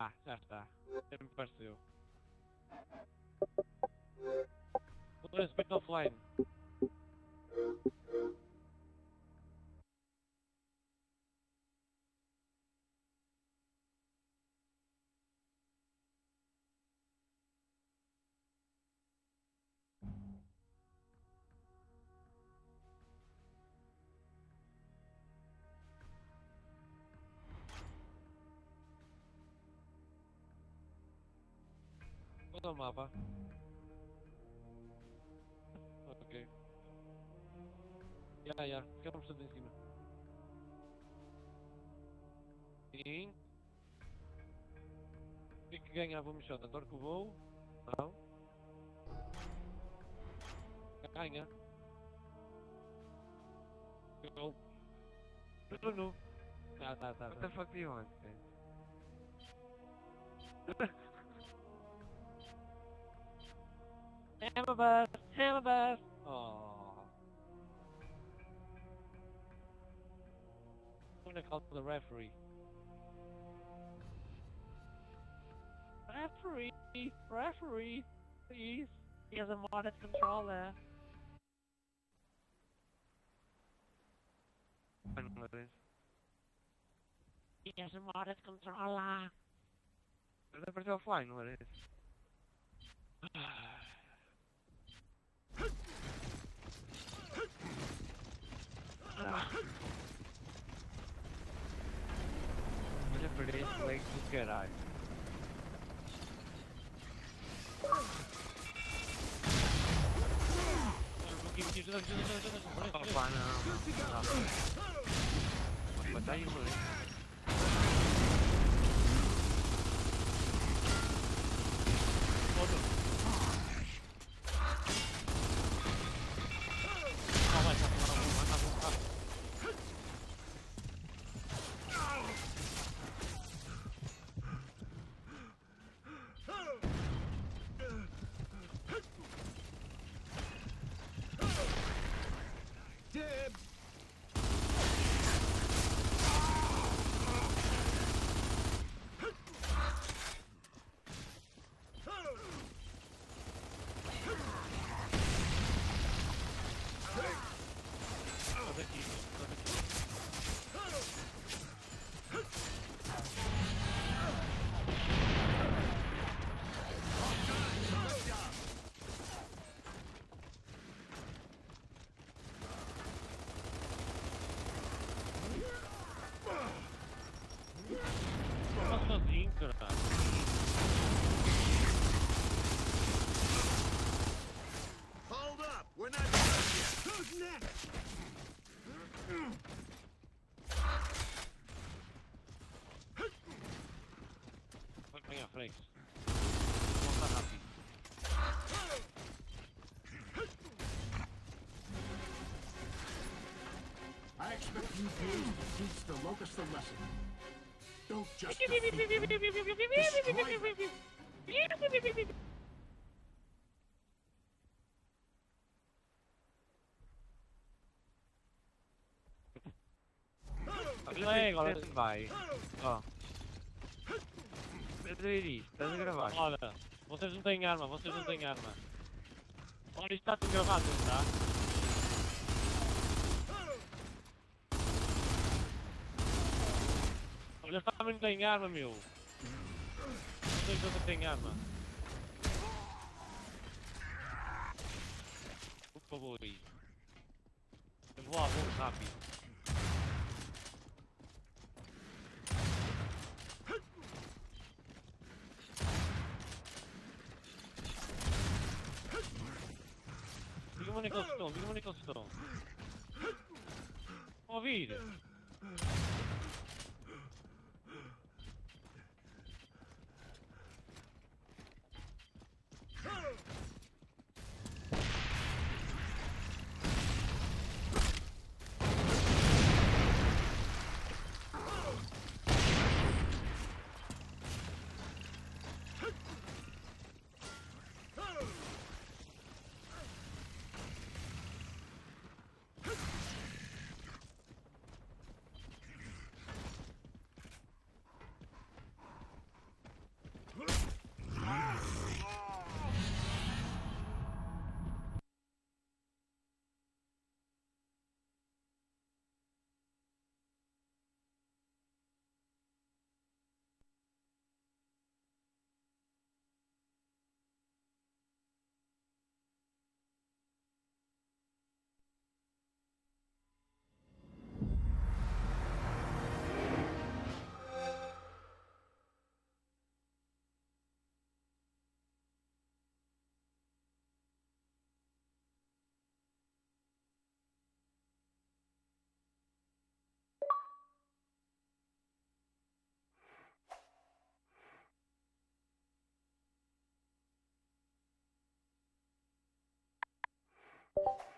Ah, já está. Já me pareceu. Respeito offline. Qual é o mapa? Ok. Ya, ya, ficamos todos em cima. Sim. O que é que ganhava o Michota? Torque o voo? Não. Ganha. Gol. Bruno. Tá, tá, tá. What the fuck do you want, man? Hammer Hammer Oh. I'm gonna call the referee. Referee! Referee! Please! He has a modded controller. I don't know what it is. He has a modded controller. Leverage offline, what it is. Foi do caralho. Opa, não. Não. Batalha e I expect you to teach the locust a lesson. Don't just defeat them. Legal, vai. Ó. Oh. estás a gravar? Olha, vocês não têm arma, vocês não têm arma. Olha, isto está tudo gravado, tá? não está? Olha, também não tem arma, meu. Vocês não têm arma. Por favor, aí. Eu vou lá, vou rápido. Никому не костом, никому не костом. О, видишь. you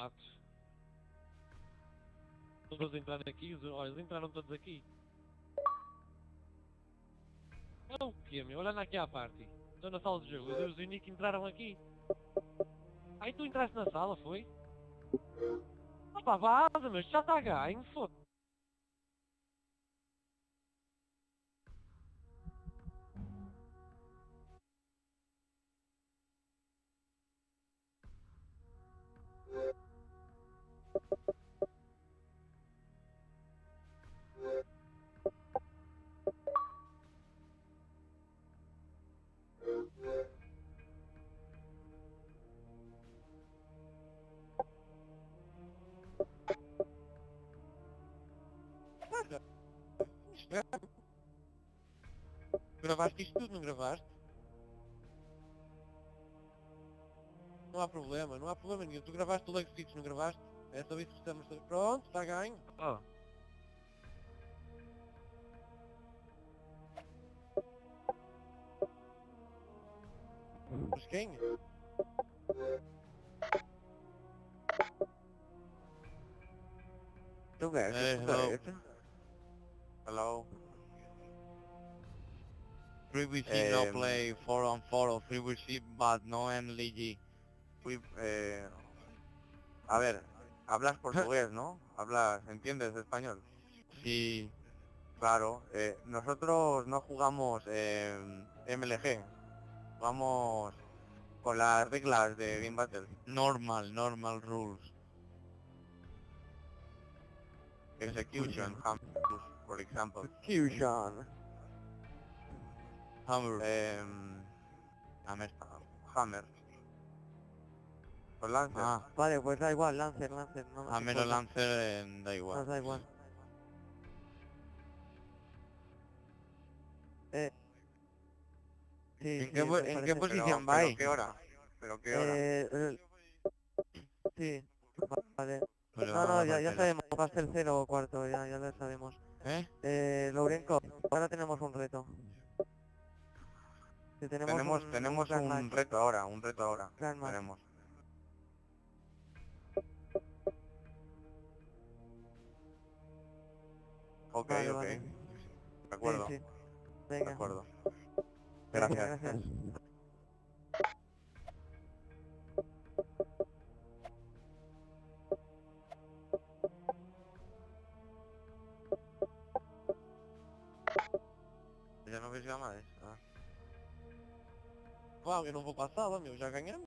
Patos. Todos entrando aqui, os, olha, eles entraram todos aqui. É o quê, meu? Olha aqui à parte. Estou na sala de jogo, os do Nick entraram aqui. Aí tu entraste na sala, foi? Opa, vaza, mas já está ganho, foda Gravaste isto tudo, não gravaste? Não há problema, não há problema nenhum. Tu gravaste o Lego Stitch, não gravaste? É só isso que estamos. Pronto, está ganho. Oh. Mas quem? Tu Hey, tu hello. guys. Hello. Previously no Um, play 4 on 4 or previously but no MLG. Fui, eh, a ver, hablas portugués, ¿no? Hablas, ¿entiendes español? Sí. Claro, eh, nosotros no jugamos eh, MLG, jugamos con las reglas de Game Battle. Normal, normal rules. Execution, Por ejemplo. Execution. Hammer. Eh, Hammer. Hammer. Con Lancer. Ah, Vale, pues da igual, Lancer, Lancer, no nos Hammer o. Lancer eh, da igual. da igual. Eh. Sí, ¿En sí, qué po- me en qué parece. Pero- posición? ¿Qué hora? ¿Pero qué hora? Eh, eh, sí, vale. Pero No, no, ya, ya sabemos, va a ser cero o cuarto, ya, ya lo sabemos. ¿Eh? Eh, Lourenco, ahora tenemos un reto. Sí, tenemos, Tenemos, un, tenemos un match, reto ahora, un reto ahora. Tenemos. Ok, Vale, ok. vale. De Sí, acuerdo, sí. de Venga, acuerdo. venga, Gracias. gracias. Não eu não vou a sala, meu, já ganhamos.